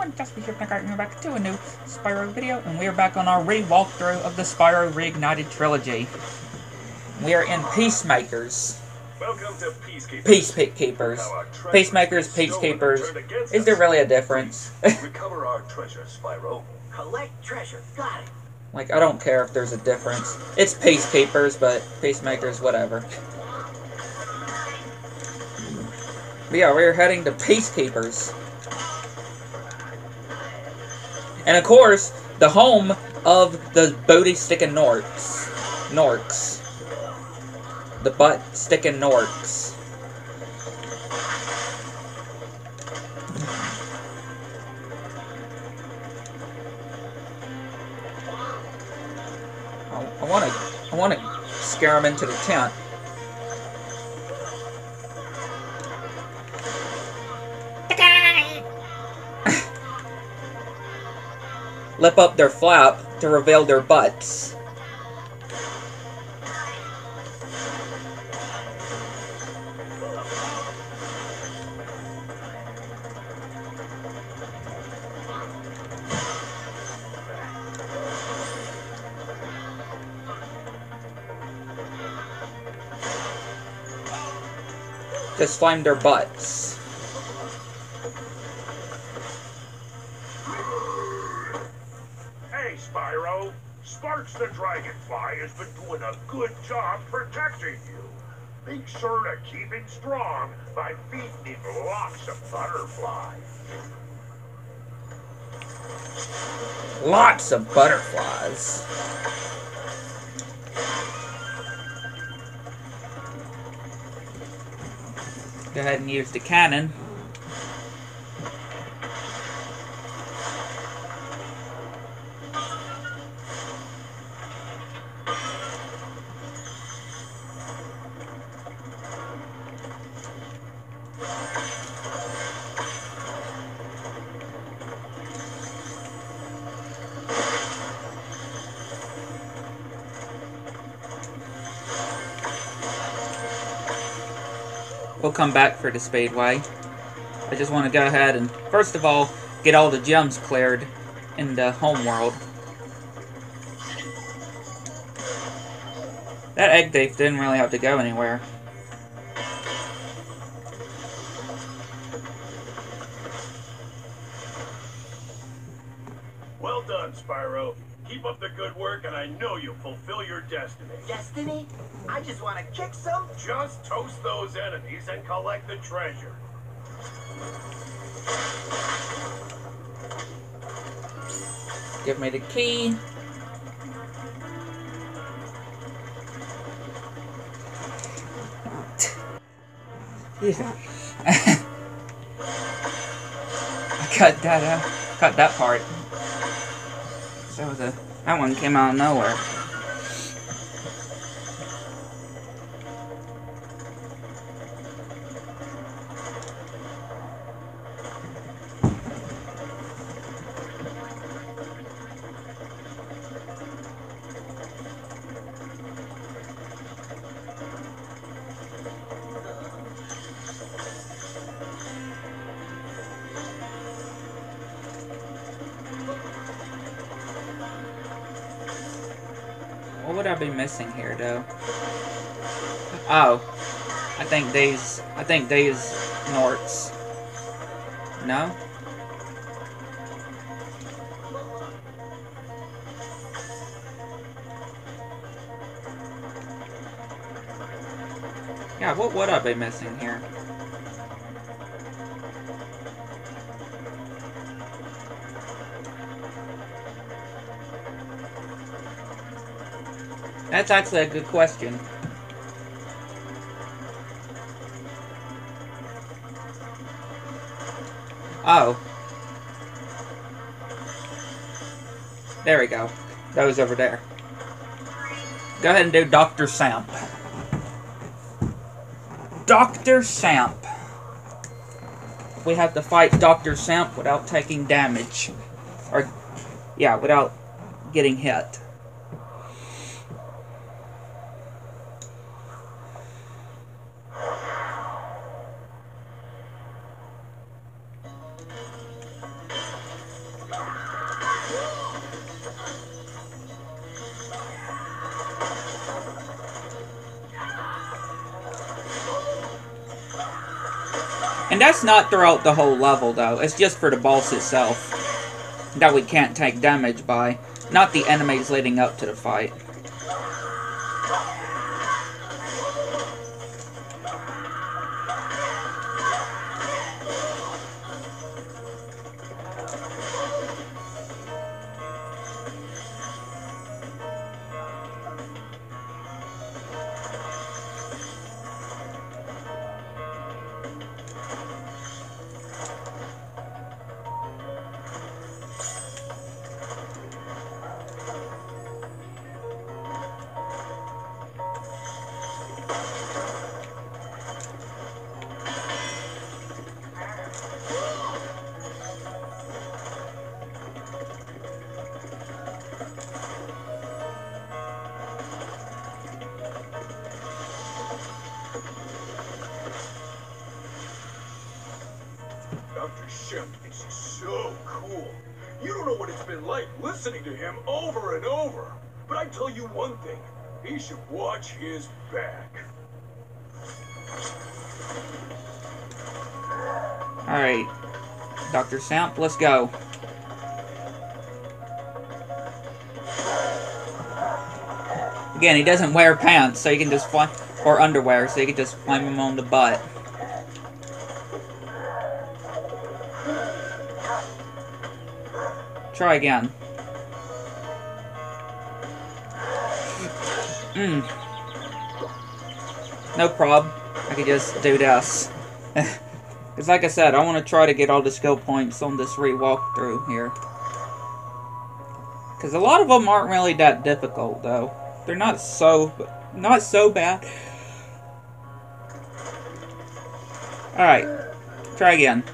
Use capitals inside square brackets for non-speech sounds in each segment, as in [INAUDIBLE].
everyone, just be here tonight. We're back to a new Spyro video, and we are back on our re-walkthrough of the Spyro Reignited trilogy. We are in Peacemakers. Welcome to Peacekeepers. Peacekeepers. How our Peacemakers, is stolen Peacekeepers. Is there really a difference? [LAUGHS] Recover our treasure, Spyro. Collect treasure. Got it. like, I don't care if there's a difference. It's Peacekeepers, but Peacemakers, whatever. But yeah, we're heading to Peacekeepers. And of course, the home of the booty sticking Gnorcs. Gnorcs. The butt sticking Gnorcs. I want to, I want to scare him into the tent. Lip up their flap to reveal their butts. Just flame their butts. Hey, Spyro. Sparx the Dragonfly has been doing a good job protecting you. Make sure to keep it strong by feeding him lots of butterflies. Lots of butterflies. Go ahead and use the cannon. We'll come back for the speedway. I just want to go ahead and, first of all, get all the gems cleared in the home world. That egg thief didn't really have to go anywhere. Well done, Spyro. Keep up the good work, and I know you'll fulfill your destiny. Destiny? I just want to kick some. Just toast those enemies and collect the treasure. Give me the key. [LAUGHS] Yeah. [LAUGHS] I cut that out. Cut that part. That was a. That one came out of nowhere. Would I be missing here, though? Oh, I think these. I think these Gnorcs. No. Yeah, what would I be missing here? That's actually a good question. Oh. There we go. Those over there. Go ahead and do Dr. Shemp. Dr. Shemp. We have to fight Dr. Shemp without taking damage. Or, yeah, without getting hit. And that's not throughout the whole level, though. It's just for the boss itself. That we can't take damage by. Not the enemies leading up to the fight. Dr. Shemp is so cool. You don't know what it's been like listening to him over and over. But I tell you one thing, he should watch his back. Alright. Dr. Shemp, let's go. Again, he doesn't wear pants, so you can just fly, or underwear, so you can just flame him on the butt. Try again. Mmm. No prob. I could just do this. [LAUGHS] Because like I said, I want to try to get all the skill points on this re-walk through here. Because a lot of them aren't really that difficult, though. They're not so, not so bad. Alright. Try again.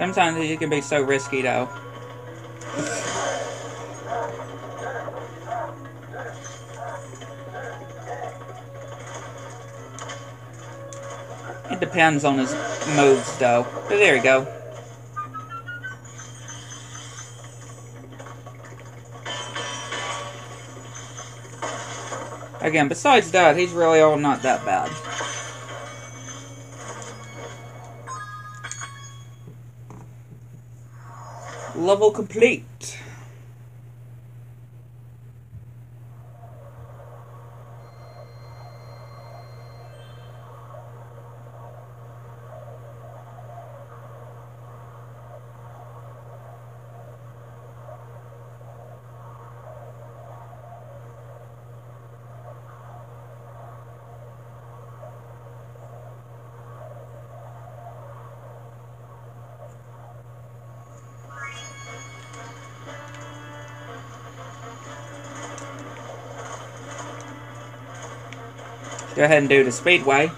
Sometimes it can be so risky, though. It depends on his moves, though. But there you go. Again, besides that, he's really all not that bad. Level complete. Go ahead and do the speedway.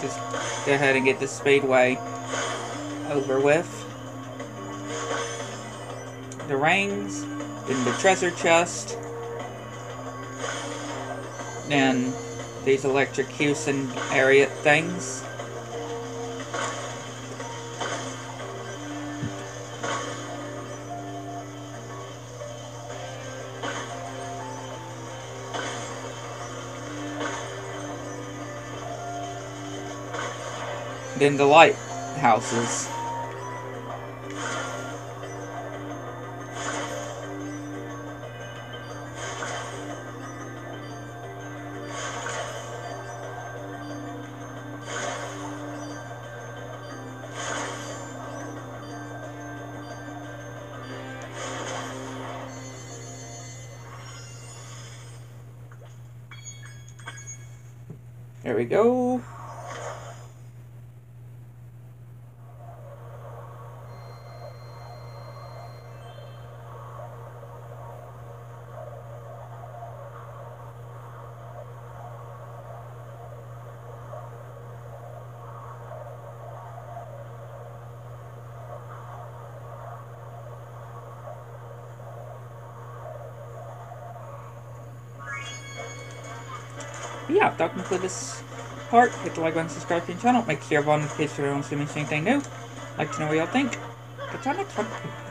Just go ahead and get the speedway over with. The rings, then the treasure chest, then these electrocution area things. than the lighthouses. There we go. Yeah, that concludes this part. Hit the like button, subscribe to the channel. Make sure you have on in case you don't see me anything new. Like to know what y'all think. Catch you on next one.